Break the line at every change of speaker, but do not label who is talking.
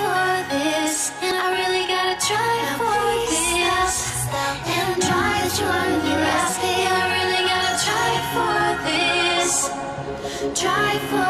for this, and I really gotta try now for this. Stop, stop and try that you are your ass. Hey, I really gotta try for this. Try for.